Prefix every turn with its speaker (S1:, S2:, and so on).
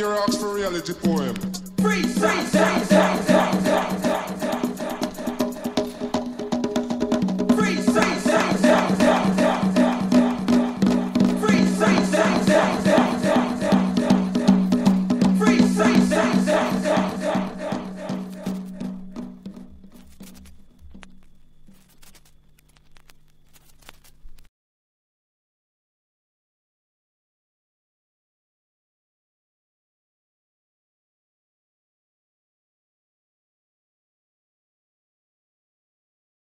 S1: the rocks for reality poem.